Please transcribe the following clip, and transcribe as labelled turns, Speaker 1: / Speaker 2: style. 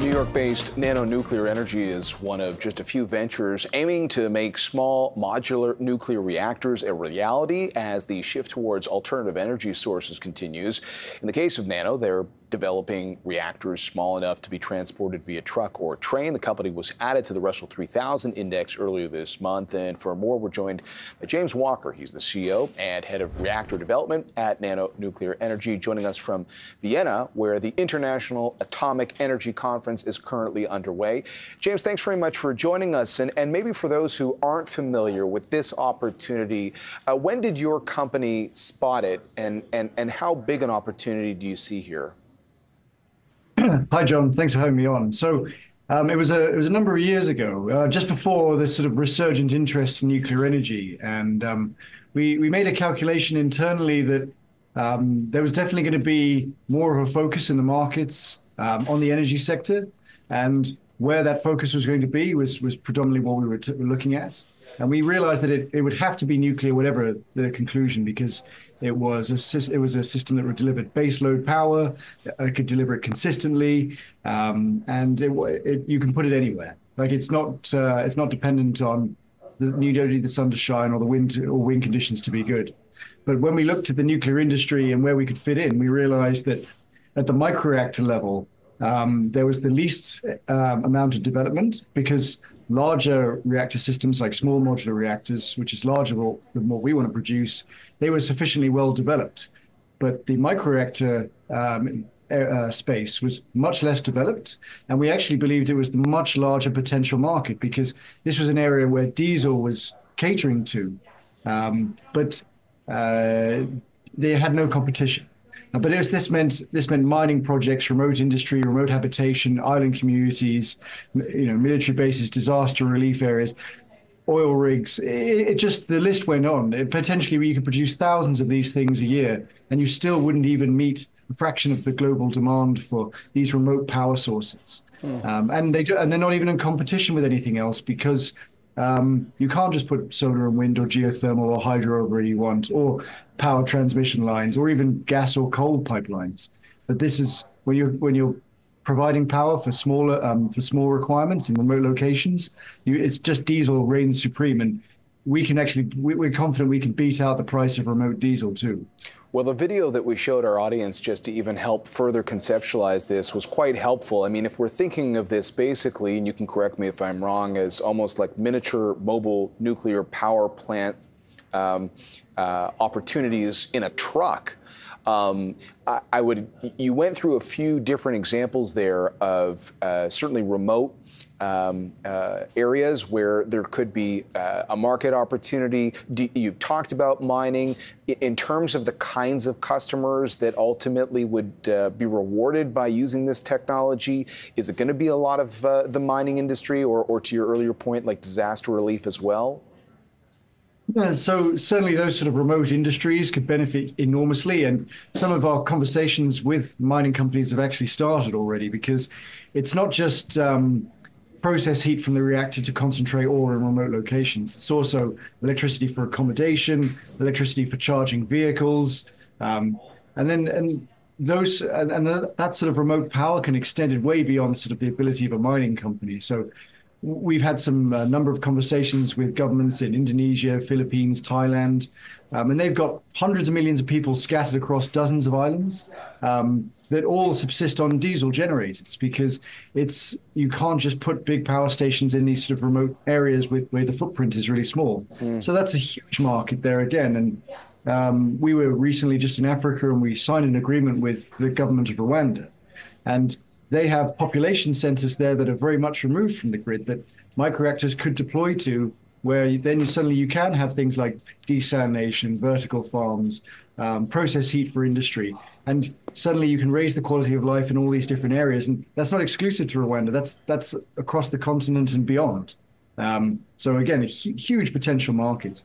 Speaker 1: New York based Nano Nuclear Energy is one of just a few ventures aiming to make small modular nuclear reactors a reality as the shift towards alternative energy sources continues. In the case of Nano, they're developing reactors small enough to be transported via truck or train. The company was added to the Russell 3000 index earlier this month. And for more, we're joined by James Walker. He's the CEO and head of reactor development at Nano Nuclear Energy, joining us from Vienna, where the International Atomic Energy Conference is currently underway. James, thanks very much for joining us. And, and maybe for those who aren't familiar with this opportunity, uh, when did your company spot it, and, and, and how big an opportunity do you see here?
Speaker 2: Hi, Jon. Thanks for having me on. So um, it was a it was a number of years ago, uh, just before this sort of resurgent interest in nuclear energy, and um, we we made a calculation internally that um, there was definitely going to be more of a focus in the markets um, on the energy sector, and where that focus was going to be was was predominantly what we were looking at. And we realized that it, it would have to be nuclear, whatever the conclusion, because it was a it was a system that delivered baseload power. It could deliver it consistently, um, and it, it, you can put it anywhere. Like it's not uh, it's not dependent on the need the sun to shine or the wind or wind conditions to be good. But when we looked at the nuclear industry and where we could fit in, we realized that at the microreactor level, um, there was the least um, amount of development because larger reactor systems like small modular reactors, which is larger than what we want to produce, they were sufficiently well developed. But the microreactor um, uh, space was much less developed. And we actually believed it was the much larger potential market because this was an area where diesel was catering to. Um, but uh, they had no competition. Uh, but was, this meant this meant mining projects, remote industry, remote habitation, island communities, you know, military bases, disaster relief areas, oil rigs. It, it just the list went on. It, potentially, you could produce thousands of these things a year, and you still wouldn't even meet a fraction of the global demand for these remote power sources. Hmm. Um, and they and they're not even in competition with anything else because um, you can't just put solar and wind or geothermal or hydro wherever you want, or power transmission lines, or even gas or coal pipelines. But this is when you're when you're providing power for smaller um, for small requirements in remote locations. You, it's just diesel reigns supreme, and we can actually we, are confident we can beat out the price of remote diesel too.
Speaker 1: Well, the video that we showed our audience just to even help further conceptualize this was quite helpful. I mean, if we're thinking of this basically, and you can correct me if I'm wrong, as almost like miniature mobile nuclear power plant um, uh, opportunities in a truck. Um, I, I, would. You went through a few different examples there of uh, certainly remote um, uh, areas where there could be uh, a market opportunity. Do, you talked about mining in terms of the kinds of customers that ultimately would uh, be rewarded by using this technology. Is it going to be a lot of uh, the mining industry, or, or to your earlier point, like disaster relief as well?
Speaker 2: Yeah, so certainly those sort of remote industries could benefit enormously. And some of our conversations with mining companies have actually started already because it's not just um, process heat from the reactor to concentrate ore in remote locations. It's also electricity for accommodation, electricity for charging vehicles, um, and then and those and, and, that sort of remote power can extend it way beyond sort of the ability of a mining company. So we've had some uh, number of conversations with governments in Indonesia, Philippines, Thailand, um, and they've got hundreds of millions of people scattered across dozens of islands. Um, that all subsist on diesel generators because it's you can't just put big power stations in these sort of remote areas with where the footprint is really small. Mm. So that's a huge market there again. And um, we were recently just in Africa and we signed an agreement with the government of Rwanda, and they have population centers there that are very much removed from the grid that microreactors could deploy to where then suddenly you can have things like desalination, vertical farms, um, process heat for industry, and suddenly you can raise the quality of life in all these different areas. And that's not exclusive to Rwanda. That's that's across the continent and beyond. Um, so again, a hu- huge potential market.